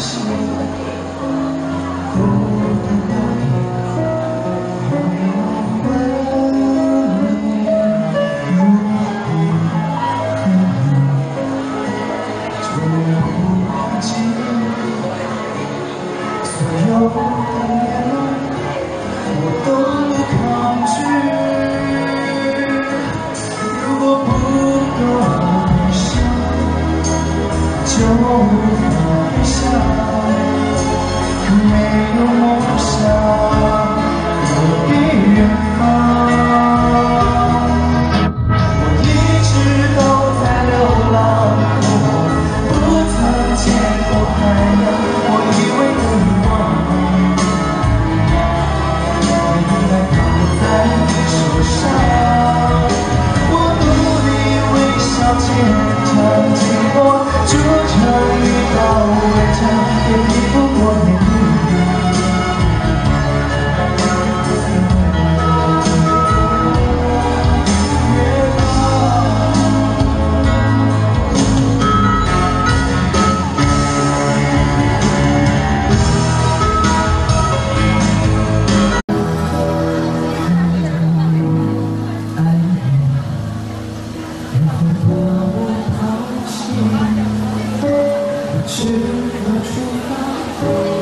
心孤单我如果就不忘记所有的我都不抗拒。如果不够就我海洋我以是否出发？